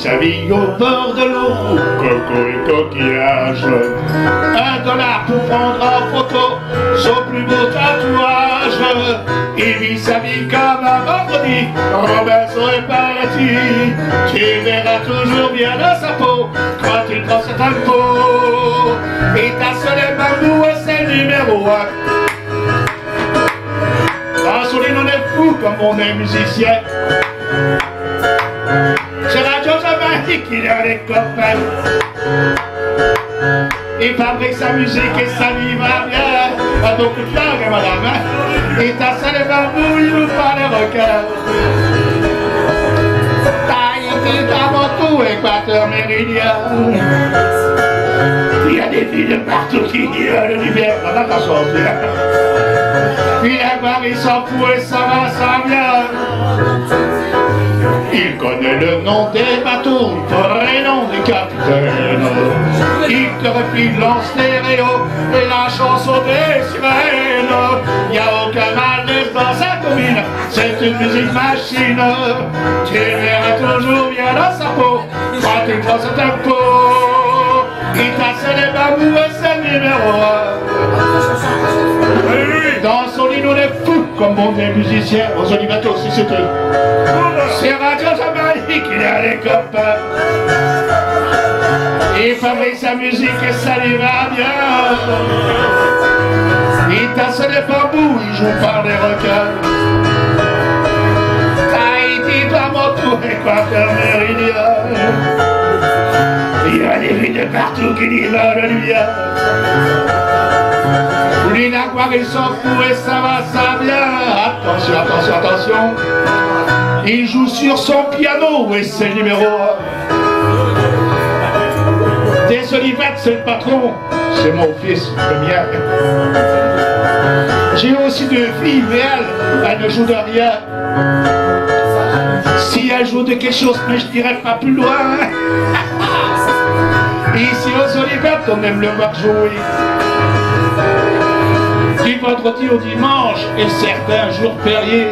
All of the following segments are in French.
sa vie au bord de l'eau, coco et coquillage. Un dollar pour prendre en photo son plus beau tatouage. Il vit sa vie comme un vendredi, Robinson est parti. Tu verras toujours bien dans sa peau quand il prend cet impôt. Et ta seule bambou et c'est numéro un. Dans son on est fou comme on est musicien dit qu'il a les copains. Il fabrique sa musique et ça lui va bien. Ah, hein. Pas donc le cœur et madame. Et ta salle va bouillir par les requins. Tahiti, Tabantou, Équateur, Méridien. Il y a des filles de partout qui gueulent du bien. Maintenant, t'as sorti. Il y a Paris sans fou et ça va, ça vient. Il connaît le nom des bateaux, le prénom des capitaines. Il te refile en stéréo et la chanson des sirènes. Y a aucun mal dans sa commune, c'est une musique machine. Tu verras toujours bien dans sa peau quand il prend ce tempo. Il casse les bambous et c'est le comme bon des musiciens aux olivatos, si c'était. C'est Radio Jamaïque, il a les copains. Il fabrique sa musique et ça lui va bien. Il tasse les bambous, il joue par les requins. Tahiti, Tuamotu, Équateur, Méridien. Il y a des filles de partout qui disent le lumière. Il s'en fout et ça va, ça vient. Attention, attention, attention. Il joue sur son piano et c'est numéro 1. Des olivettes, c'est le patron. C'est mon fils, le mien. J'ai aussi deux filles, mais elle ne joue de rien. Si elle joue de quelque chose, mais je dirais pas plus loin. Ici aux Olivettes, on aime le voir jouer. Vendredi au dimanche et certains jours fériés.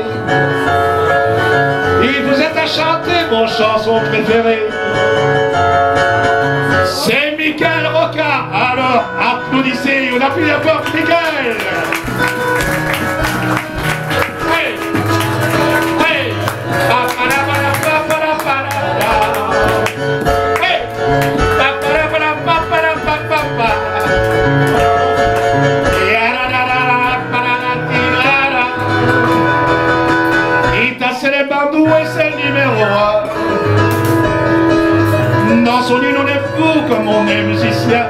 Et vous êtes à chanter vos chansons préférées. C'est Michael Roca. Alors applaudissez, on appuie la porte, Michael. Un. Dans son île, on est fou comme on est musicien.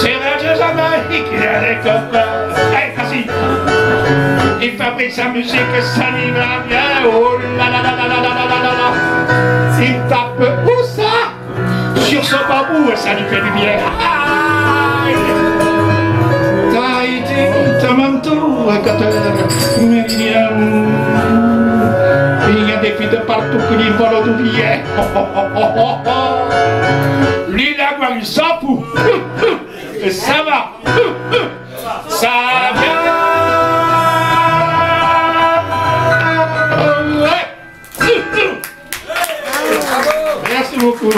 C'est Radio Jamaïque, il a des copains. Hey, vas-y. Il fabrique sa musique et ça lui va bien. Oh là là là là là là là là. Il tape où ça? Sur son bambou et ça lui fait du bien. les défis de partout qui volent tout billet. Lui là, comme il s'en fout. Ça va. Ça va. Merci beaucoup.